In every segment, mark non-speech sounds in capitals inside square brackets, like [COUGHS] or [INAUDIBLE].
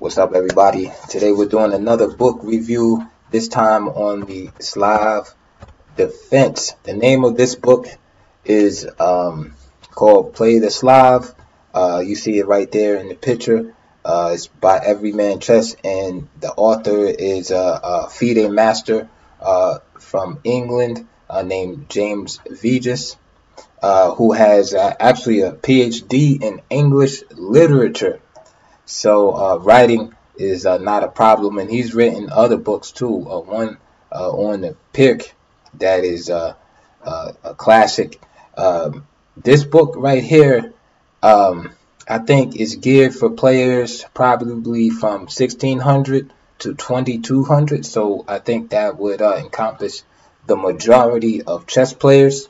What's up, everybody? Today we're doing another book review, this time on the Slav Defense. The name of this book is um, called Play the Slav. Uh, you see it right there in the picture. Uh, it's by Everyman Chess, and the author is a, a FIDE master uh, from England uh, named James Vigus, uh, who has uh, actually a PhD in English literature. So uh, writing is uh, not a problem, and he's written other books too. Uh, one uh, on the Pirc that is uh, uh, a classic. Um, this book right here, um, I think, is geared for players probably from 1600 to 2200. So I think that would encompass the majority of chess players.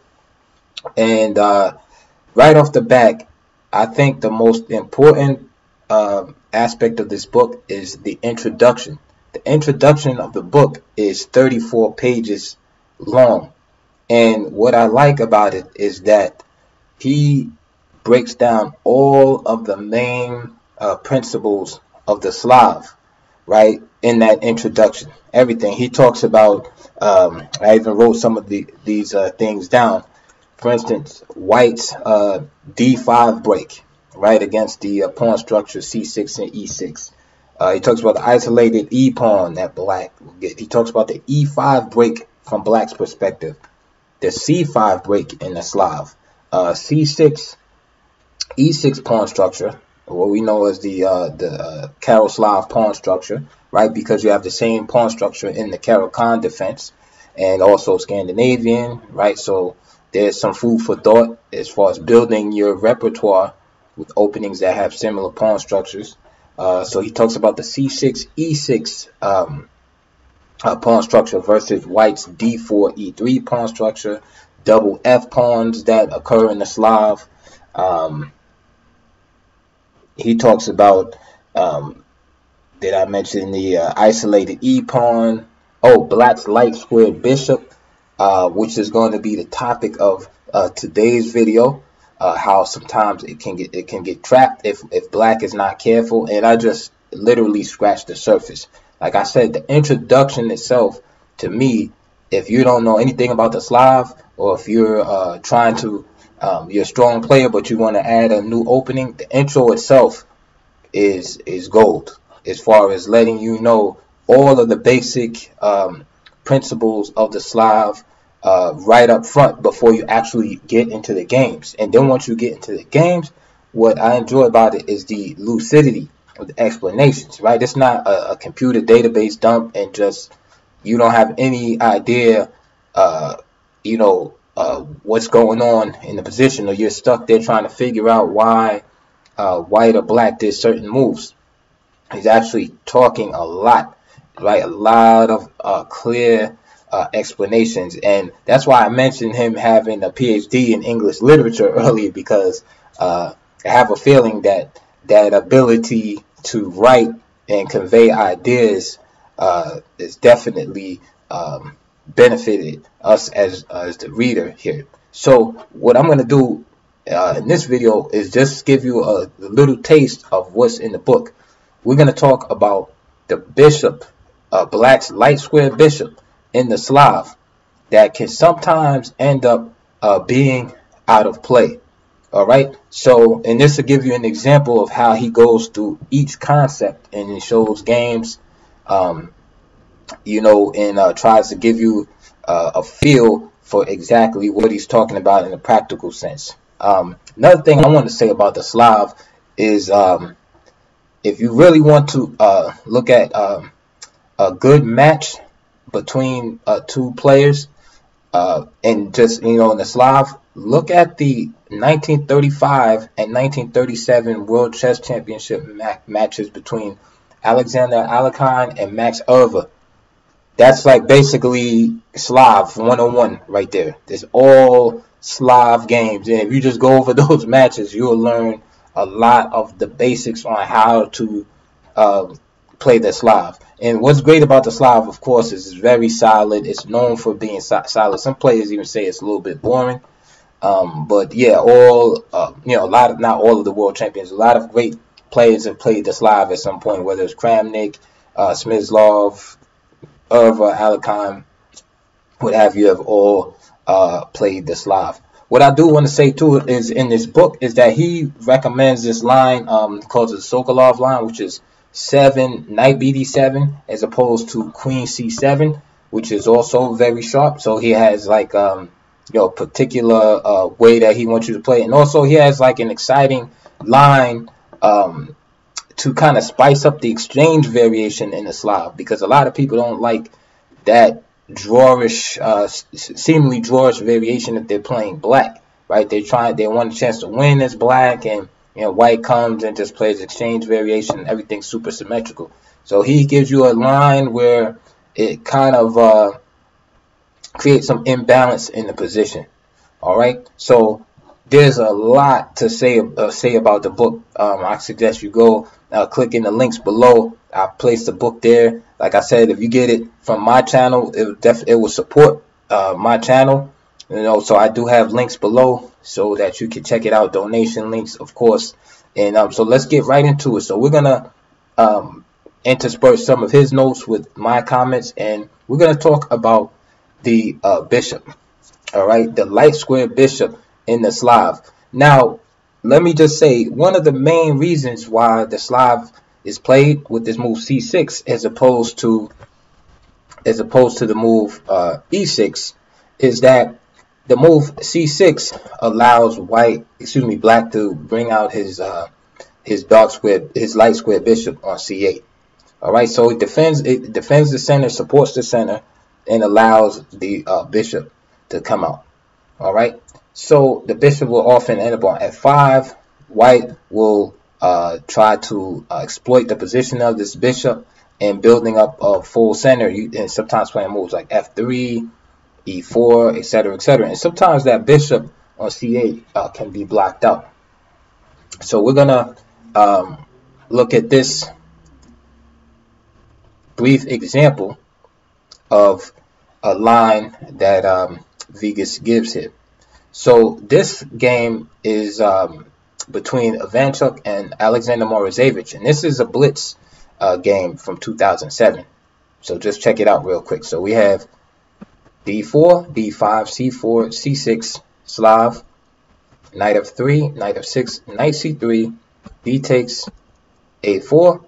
And right off the back, I think the most important uh, aspect of this book is the introduction. The introduction of the book is 34 pages long. And what I like about it is that he breaks down all of the main uh, principles of the Slav, right, in that introduction. Everything. He talks about, um, I even wrote some of the, these uh, things down. For instance, White's uh, D5 break right, against the uh, pawn structure c6 and e6. Uh, he talks about the isolated e pawn that black. He talks about the e5 break from black's perspective, the c5 break in the Slav, uh, c6, e6 pawn structure, what we know as the uh, the uh, Yaroslav pawn structure, right? Because you have the same pawn structure in the Caro-Kann defense and also Scandinavian, right? So there's some food for thought as far as building your repertoire with openings that have similar pawn structures. Uh, so he talks about the c6, e6 um, uh, pawn structure versus white's d4, e3 pawn structure, double f pawns that occur in the Slav. Um, he talks about, um, did I mention the uh, isolated e pawn? Oh, black's light squared bishop, uh, which is going to be the topic of uh, today's video uh, how sometimes it can get it can get trapped if if black is not careful. And I just literally scratched the surface. Like I said, the introduction itself to me, if you don't know anything about the Slav, or if you're uh, trying to um, you're a strong player but you want to add a new opening, the intro itself is is gold as far as letting you know all of the basic um, principles of the Slav uh, right up front before you actually get into the games. And then once you get into the games, what I enjoy about it is the lucidity of the explanations, right? It's not a, a computer database dump and just you don't have any idea, uh, you know, uh, what's going on in the position, or you're stuck there trying to figure out why uh, white or black did certain moves. He's actually talking a lot, right? A lot of uh, clear uh, explanations. And that's why I mentioned him having a PhD in English literature [LAUGHS] earlier because uh, I have a feeling that that ability to write and convey ideas uh, is definitely um, benefited us as, as the reader here. So what I'm going to do uh, in this video is just give you a, little taste of what's in the book. We're going to talk about the bishop, uh, Black's light square bishop, in the Slav that can sometimes end up uh, being out of play. All right. So, and this will give you an example of how he goes through each concept and it shows games, um, you know, and uh, tries to give you uh, a feel for exactly what he's talking about in a practical sense. Um, another thing I want to say about the Slav is um, if you really want to uh, look at um, a good match between uh, two players uh, and just you know in the Slav look at the 1935 and 1937 World Chess Championship ma matches between Alexander Alekhine and Max Euwe. That's like basically Slav 101 right there. There's all Slav games. And if you just go over [LAUGHS] those matches, you'll learn a lot of the basics on how to uh, play the Slav. And what's great about the Slav, of course, is it's very solid. It's known for being so solid. Some players even say it's a little bit boring. Um, but yeah, all uh, you know, a lot of not all of the world champions, a lot of great players have played the Slav at some point, whether it's Kramnik, uh, Smyslov, Euwe, Alekhine, what have you, have all uh, played the Slav. What I do want to say too is in this book is that he recommends this line um, called the Sokolov line, which is seven knight bd7 as opposed to queen c7, which is also very sharp. So he has like um, you know particular uh, way that he wants you to play, and also he has like an exciting line um, to kind of spice up the exchange variation in the Slav because a lot of people don't like that drawish, uh, seemingly drawish variation if they're playing black, right? They try, they want a chance to win as black, and you know, white comes and just plays exchange variation, everything's super symmetrical. So he gives you a line where it kind of uh, creates some imbalance in the position. All right, so there's a lot to say uh, say about the book. Um, I suggest you go uh, click in the links below. I placed the book there. Like I said, if you get it from my channel, it def it will support uh, my channel. You know, so I do have links below so that you can check it out. Donation links, of course. And um, so let's get right into it. So we're gonna um, intersperse some of his notes with my comments, and we're gonna talk about the uh, bishop. All right, the light square bishop in the Slav. Now, let me just say one of the main reasons why the Slav is played with this move c6 as opposed to as opposed to the move uh, e6 is that the move c6 allows white excuse me black to bring out his uh, his dark square his light square bishop on c8 all right so it defends it defends the center supports the center and allows the uh, bishop to come out all right so the bishop will often end up on f5. White will uh, try to uh, exploit the position of this bishop and building up a full center. You, and sometimes playing moves like f3, e4, etc., etc. And sometimes that bishop on c8 uh, can be blocked out. So we're gonna um, look at this brief example of a line that um, Vigus gives here. So this game is um, between Ivanchuk and Alexander Morozevich, and this is a blitz uh, game from 2007. So just check it out real quick. So we have d4, d5, c4, c6, Slav, knight of 3, knight of 6, knight c3, d takes a4.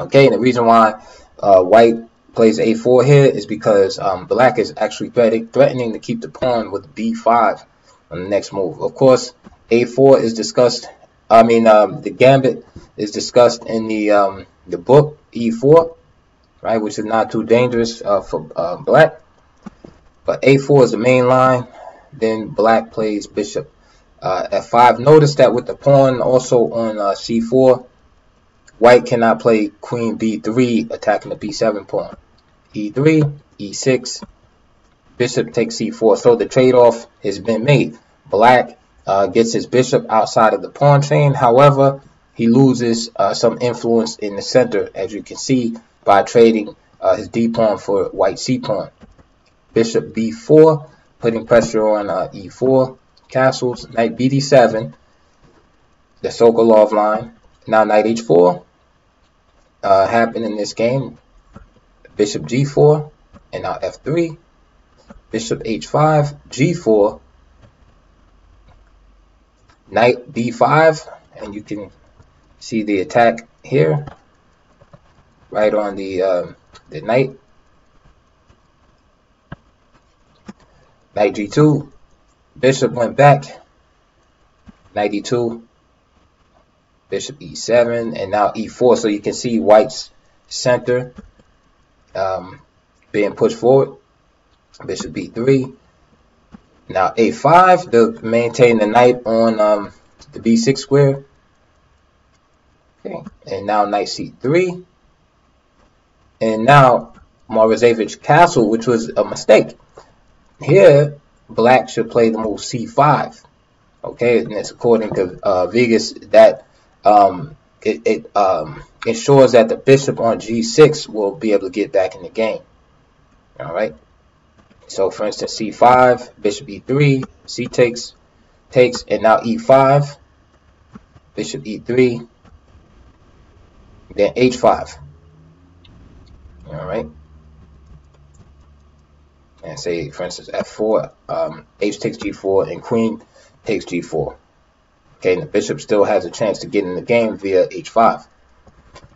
Okay, and the reason why uh, white plays a4 here is because um, black is actually threat threatening to keep the pawn with b5 on the next move. Of course, a4 is discussed. I mean, um, the gambit is discussed in the um, the book e4, right, which is not too dangerous uh, for uh, black. But a4 is the main line. Then black plays bishop uh, f5. Notice that with the pawn also on uh, c4, white cannot play queen b3 attacking the b7 pawn e3, e6, bishop takes c4. So the trade-off has been made. Black uh, gets his bishop outside of the pawn chain. However, he loses uh, some influence in the center, as you can see, by trading uh, his d-pawn for white c-pawn. Bishop b4, putting pressure on uh, e4. Castles, knight bd7, the Sokolov line. Now knight h4 uh, happened in this game bishop g4, and now f3, bishop h5, g4, knight b5, and you can see the attack here, right on the, um, the knight. Knight g2, bishop went back, knight e2, bishop e7, and now e4, so you can see white's center um, being pushed forward. Bishop b3. Now a5 to maintain the knight on um, the b6 square. Okay, and now knight c3. And now Morozevich castle, which was a mistake. Here, black should play the move c5. Okay, and it's according to uh, Vigus that um, it, it um, ensures that the bishop on g6 will be able to get back in the game. All right. So, for instance, c5, bishop e3, c takes, takes, and now e5, bishop e3, then h5. All right. And say, for instance, f4, um, h takes g4, and queen takes g4. Okay, and the bishop still has a chance to get in the game via h5.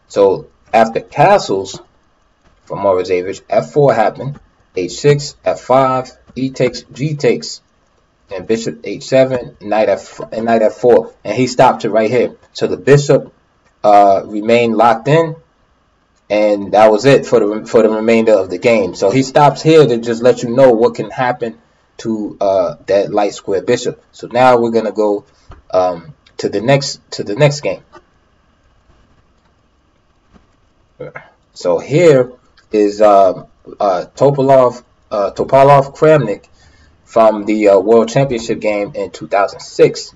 So after castles from Morozevich, f4 happened, h6, f5, e takes, g takes, and bishop h7, knight f and knight f4, and he stopped it right here. So the bishop uh, remained locked in, and that was it for the for the remainder of the game. So he stops here to just let you know what can happen to uh, that light square bishop. So now we're gonna go um, to the next to the next game. So here is uh, uh, Topalov uh, Topalov Kramnik from the uh, World Championship game in 2006.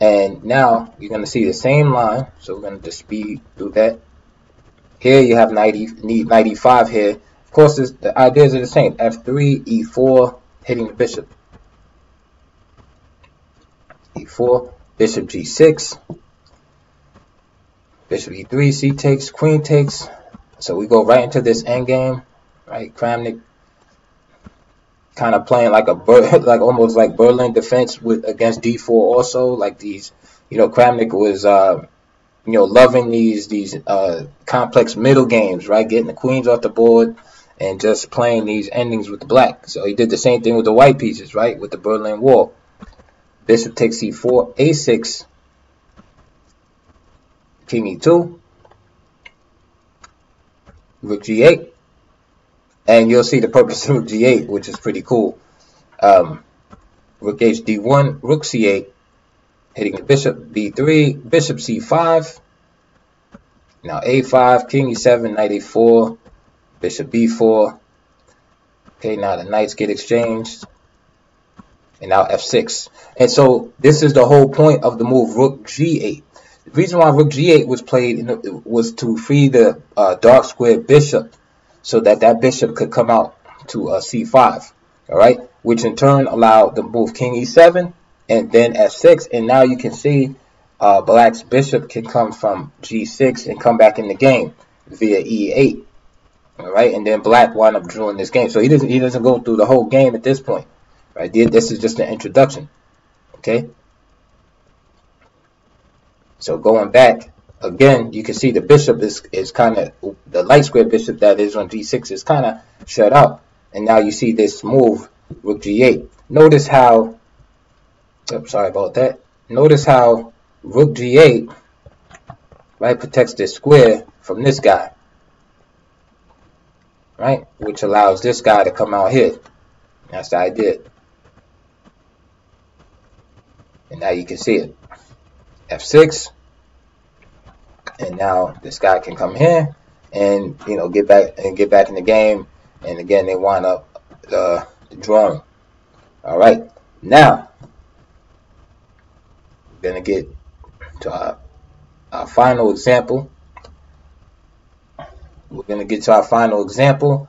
And now you're going to see the same line. So we're going to just speed through that. Here you have 90, 95 here. Of course, the ideas are the same. F3, E4, hitting the bishop. E4, bishop G6. Bishop E3, C takes, queen takes. So we go right into this endgame. Right, Kramnik kind of playing like a [LAUGHS] like almost like Berlin defense with against D4 also like these you know Kramnik was uh, you know loving these these uh, complex middle games right? Getting the queens off the board and just playing these endings with the black. So he did the same thing with the white pieces right? With the Berlin Wall. Bishop takes c4 a6 king e2 rook g8 and you'll see the purpose of rook g8, which is pretty cool. Um, rook h d1, rook c8, hitting bishop b3, bishop c5. Now a5, king e7, knight a4, bishop b4. Okay, now the knights get exchanged. And now f6. And so this is the whole point of the move rook g8. The reason why rook g8 was played was to free the uh, dark square bishop so that that bishop could come out to uh, c5, all right, which in turn allowed the move king e7 and then f6, and now you can see uh, black's bishop can come from g6 and come back in the game via e8, all right, and then black wound up drawing this game. So he doesn't he doesn't go through the whole game at this point, right? This is just an introduction, okay. So going back, again, you can see the bishop is, is kind of, the light square bishop that is on g6 is kind of shut up. And now you see this move, rook g8. Notice how, oops, sorry about that. Notice how rook g8, right, protects this square from this guy. Right, which allows this guy to come out here. That's the idea. And now you can see it. F6, and now this guy can come here and you know get back and get back in the game and again they wind up uh, drawing all right now we're gonna get to our, our final example we're gonna get to our final example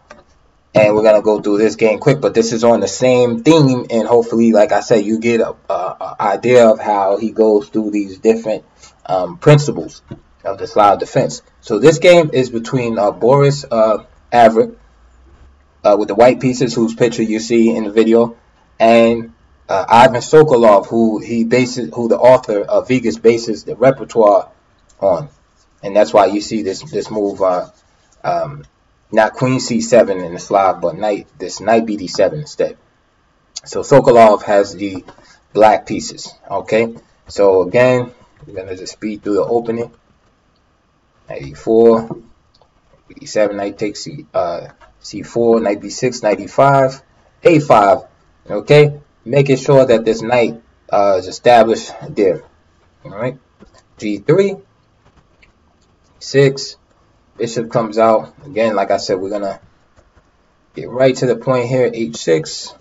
and we're gonna go through this game quick but this is on the same theme and hopefully like I said you get a, a, a idea of how he goes through these different um, principles of the Slav defense. So this game is between uh, Boris uh, uh, with the white pieces, whose picture you see in the video, and uh, Ivan Sokolov, who he bases, who the author of Vigus bases the repertoire on, and that's why you see this this move, uh, um, not Queen C7 in the Slav, but knight this knight BD7 instead. So Sokolov has the black pieces. Okay, so again, we're gonna just speed through the opening. 94, 87, knight takes C, uh, C4, knight B6, 95, A5, okay? Making sure that this knight uh, is established there, all right? G3, 6, bishop comes out. Again, like I said, we're to get right to the point here, H6,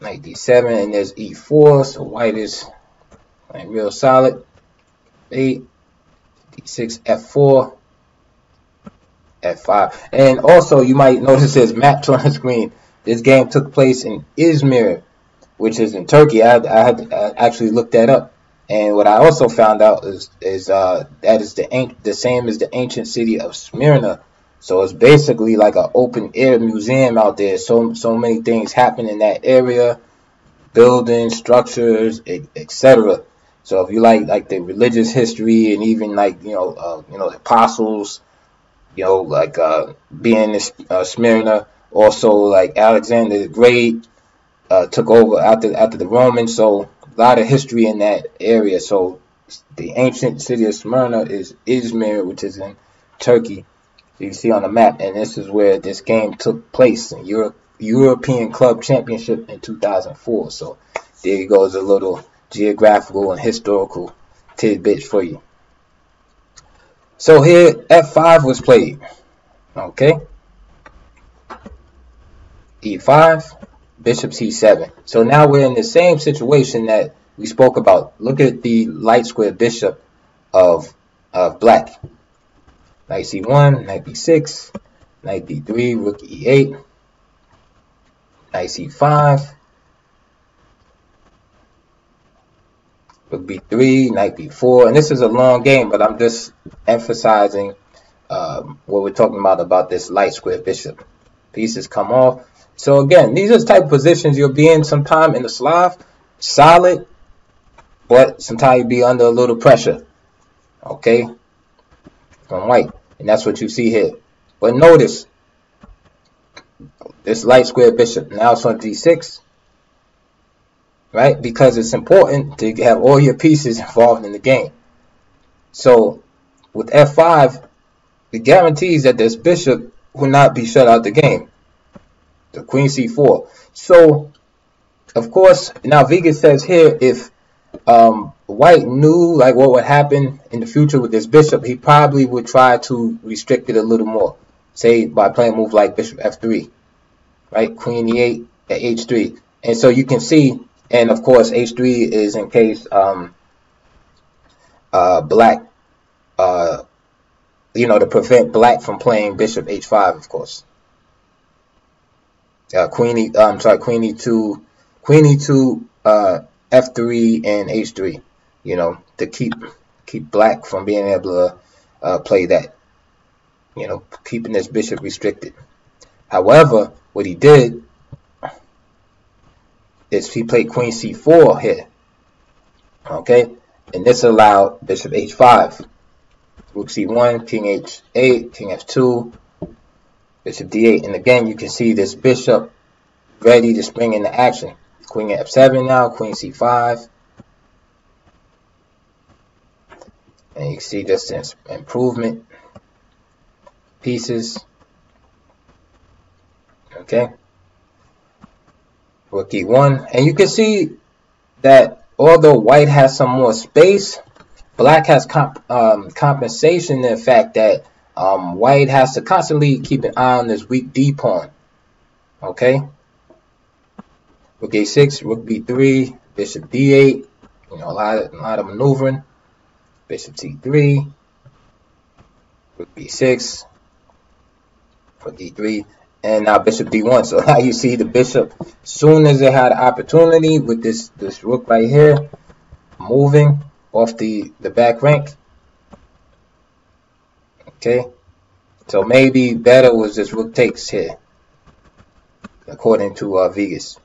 knight D7, and there's E4, so white is like, real solid. 8, d6, f4, f5. And also, you might [LAUGHS] notice there's maps on the screen. This game took place in Izmir, which is in Turkey. I, I had actually looked that up. And what I also found out is is uh, that is the the same as the ancient city of Smyrna. So it's basically like an open air museum out there. So so many things happen in that area, buildings, structures, etc. So if you like like the religious history and even like you know uh, you know apostles, you know like uh, being in uh, Smyrna, also like Alexander the Great uh, took over after after the Romans. So a lot of history in that area. So the ancient city of Smyrna is Izmir, which is in Turkey. So you see on the map, and this is where this game took place in Europe, European Club Championship in 2004. So there goes a little geographical and historical tidbits for you. So here F5 was played. Okay. E5, bishop c7. So now we're in the same situation that we spoke about. Look at the light square bishop of, of black. Knight c1, knight b6, knight d3, rook e8, knight c5, rook b3, knight b4. And this is a long game, but I'm just emphasizing um, what we're talking about about this light square bishop. Pieces come off. So again, these are the type of positions you'll be in sometime in the Slav. Solid, but sometimes you'll be under a little pressure. Okay? From white. And that's what you see here. But notice, this light square bishop. Now it's on d6. Right? Because it's important to have all your pieces [LAUGHS] involved in the game. So, with f5, it guarantees that this bishop will not be shut out the game the queen c4. So, of course, now Vigus says here if um, White knew like what would happen in the future with this bishop, he probably would try to restrict it a little more. Say by playing a move like bishop f3, right? Queen e8 at h3. And so you can see, and of course h3 is in case um, uh, black, uh, you know, to prevent black from playing bishop h5, of course uh, queen e, I'm sorry, queen e2, queen e2, uh, f3 and h3. You know, to keep keep black from being able to uh, play that. You know, keeping this bishop restricted. However, what he did is he played queen c4 here. Okay, and this allowed bishop h5, rook c1, king h8, king f2, bishop d8. And again, you can see this bishop ready to spring into action. Queen f7 now, queen c5. And you see this improvement pieces. Okay. Rook e1. And you can see that although white has some more space, black has comp um, compensation in the fact that um, white has to constantly keep an eye on this weak D pawn. Okay. Rook a6, rook b3, bishop d8. You know, a lot, of, a lot of maneuvering. Bishop c3, rook b6, rook d3, and now bishop d1. So [LAUGHS] now you see the bishop, soon as it had opportunity with this this rook right here, moving off the the back rank, Okay, so maybe better was just rook takes here, according to uh, Vigus.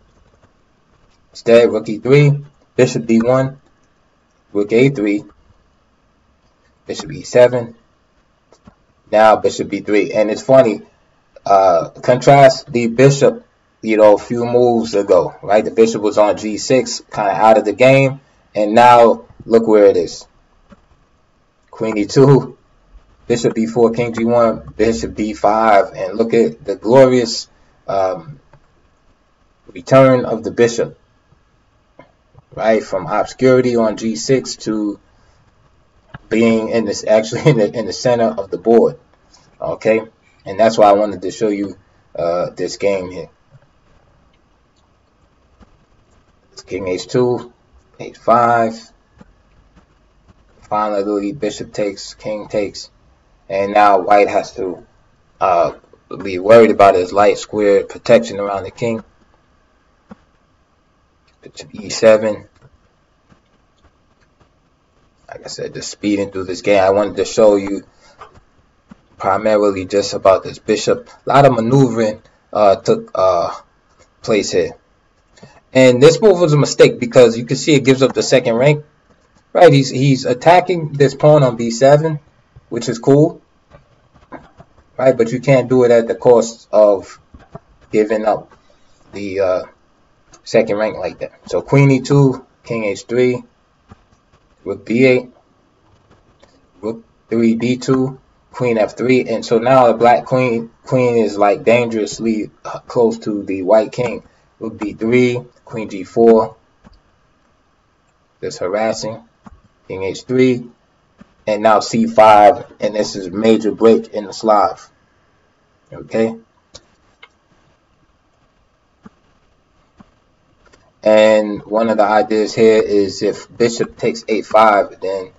Instead, rook e3, bishop d1, rook a3, bishop e7, now bishop b3. And it's funny, uh, contrast the bishop, you know, a few moves ago, right? The bishop was on g6, kind of out of the game, and now look where it is. Queen e2, bishop b4, king g1, bishop d5, and look at the glorious um, return of the bishop, right, from obscurity on g6 to being in this actually in the, in the center of the board, okay, and that's why I wanted to show you uh, this game here. King h2, h5, finally bishop takes, king takes, and now white has to uh, be worried about his light square protection around the king. Bishop e7. like I said, just speeding through this game. I wanted to show you primarily just about this bishop. A lot of maneuvering uh, took uh, place here. And this move was a mistake because you can see it gives up the second rank. Right, he's he's attacking this pawn on b7, which is cool. Right, but you can't do it at the cost of giving up the uh, second rank like that. So queen e2, king h3, rook b8, rook 3 d2, queen f3, and so now the black queen queen is like dangerously uh, close to the white king. Rook b3, queen g4, just harassing, king h3, and now c5, and this is major break in the Slav. Okay. And one of the ideas here is if bishop takes a5, then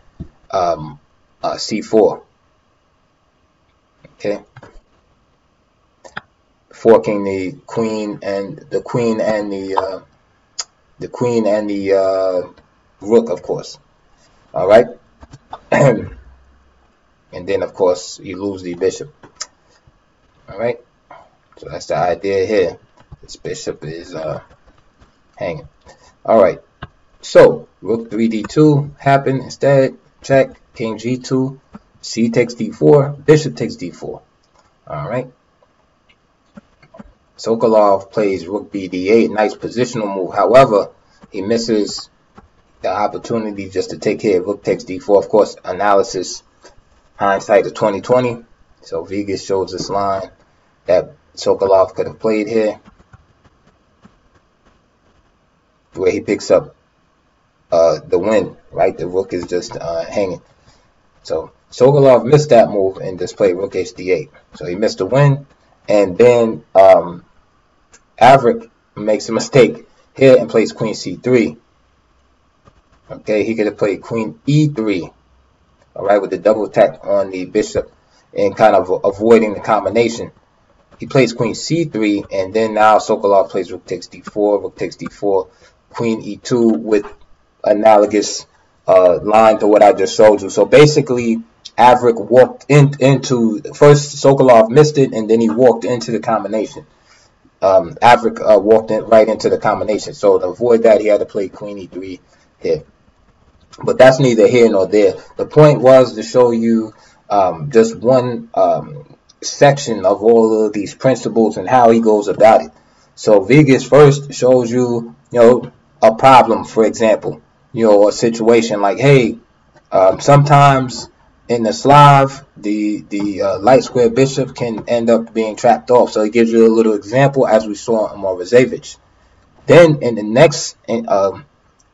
um, uh, c4. Okay. Forking the queen and the queen and the uh, the queen and the uh, rook, of course. All right. [COUGHS] and then, of course, you lose the bishop. All right. So that's the idea here. This bishop is uh, hanging. All right. So rook 3d2 happened instead. Check. King g2. C takes d4. Bishop takes d4. All right. Sokolov plays rook bd8. Nice positional move. However, he misses the opportunity just to take care of rook takes d4. Of course, analysis, hindsight of 2020. So Vigus shows this line that Sokolov could have played here. where he picks up uh, the win, right? The rook is just uh, hanging. So Sokolov missed that move and just played rook hd8. So he missed the win. And then um, Avrukh makes a mistake here and plays queen c3. Okay, he could have played queen e3. All right, with the double attack on the bishop and kind of avoiding the combination. He plays queen c3, and then now Sokolov plays rook takes d4, rook takes d4, queen e2 with analogous uh, line to what I just showed you. So basically, Avrukh walked in, into first Sokolov missed it, and then he walked into the combination. Um, Avrukh uh, walked in right into the combination. So to avoid that, he had to play queen e3 here. But that's neither here nor there. The point was to show you um, just one um, section of all of these principles and how he goes about it. So Vigus first shows you, you know, a problem, for example, you know, a situation like, hey, um, sometimes in the Slav, the the uh, light square bishop can end up being trapped off. So he gives you a little example, as we saw in Morozevich. Then in the next uh,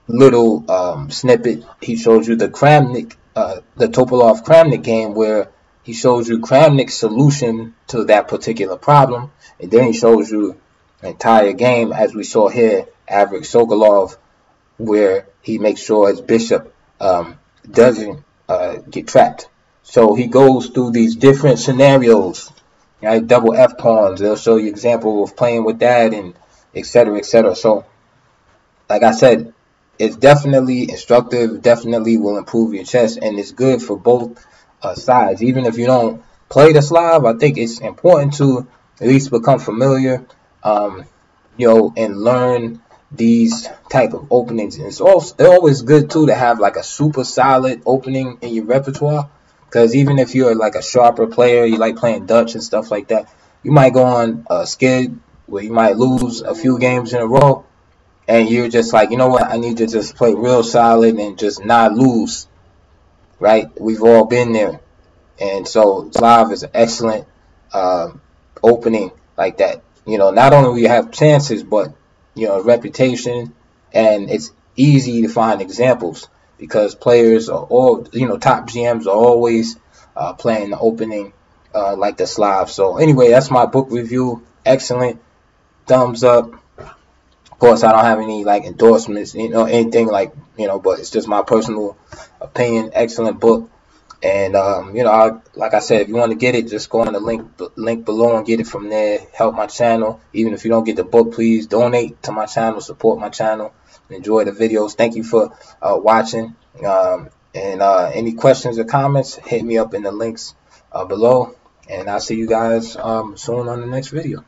little um, snippet, he shows you the Kramnik, uh, the Topalov Kramnik game, where he shows you Kramnik's solution to that particular problem, and then he shows you the entire game, as we saw here, Avrukh Sokolov, where he makes sure his bishop um, doesn't uh, get trapped. So he goes through these different scenarios, right? Double F pawns. They'll show you example of playing with that and etc. etc. So, like I said, it's definitely instructive. Definitely will improve your chess, and it's good for both uh, sides. Even if you don't play the Slav, I think it's important to at least become familiar, um, you know, and learn these type of openings. And it's also it's always good too to have like a super solid opening in your repertoire. Because even if you're like a sharper player, you like playing Dutch and stuff like that, you might go on a skid where you might lose a few games in a row, and you're just like, you know what, I need to just play real solid and just not lose. Right? We've all been there, and so Slav is an excellent uh, opening like that. You know, not only we have chances, but you know, reputation, and it's easy to find examples because players are all, you know, top GMs are always uh, playing the opening uh, like the Slav. So anyway, that's my book review. Excellent, thumbs up. Of course, I don't have any like endorsements, you know, anything like, you know, but it's just my personal opinion. Excellent book. And um, you know, I, like I said, if you want to get it, just go on the link link below and get it from there. Help my channel. Even if you don't get the book, please donate to my channel, support my channel, enjoy the videos. Thank you for uh, watching. Um, And uh, any questions or comments, hit me up in the links uh, below. And I'll see you guys um, soon on the next video.